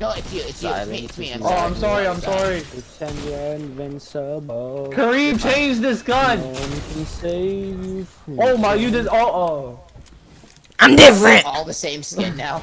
No, it's you, it's you, it's me, it's me. I'm Oh, sorry. I'm sorry, I'm sorry. Pretend you're invincible. Karim, change this gun! No can save you Oh my, you did, oh, oh. I'm different. All the same skin now.